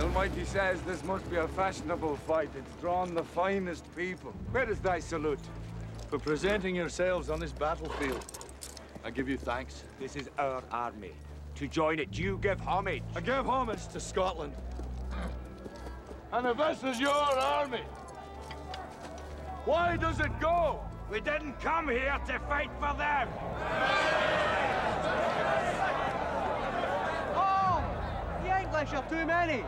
Almighty says this must be a fashionable fight. It's drawn the finest people. Where is thy salute? For presenting yourselves on this battlefield. I give you thanks. This is our army. To join it, you give homage. I give homage to Scotland. And if this is your army, why does it go? We didn't come here to fight for them. Oh! The English are too many.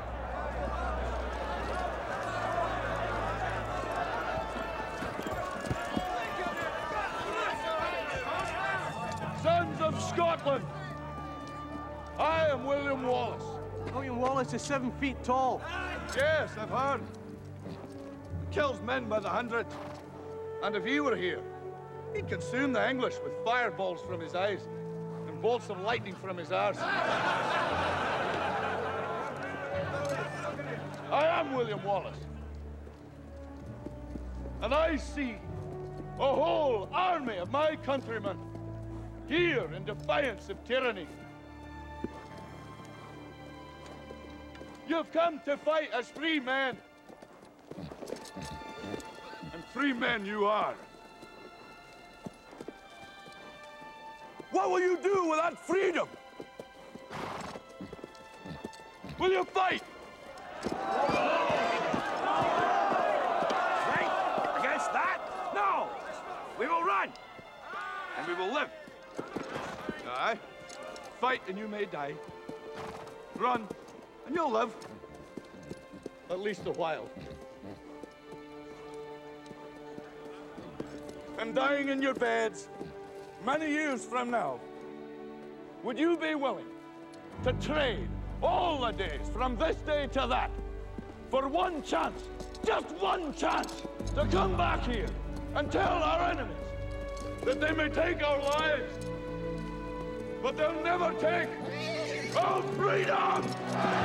Sons of Scotland! I am William Wallace. William Wallace is seven feet tall. Yes, I've heard. He kills men by the hundred. And if he were here, he'd consume the English with fireballs from his eyes and bolts of lightning from his arse. I am William Wallace. And I see a whole army of my countrymen here in defiance of tyranny. You've come to fight as free men. And free men you are. What will you do with that freedom? Will you fight? Right? Against that? No! We will run! And we will live. Aye. Fight and you may die. Run and you'll live. At least a while. And dying in your beds many years from now, would you be willing to trade all the days from this day to that for one chance, just one chance, to come back here and tell our enemies that they may take our lives, but they'll never take our freedom!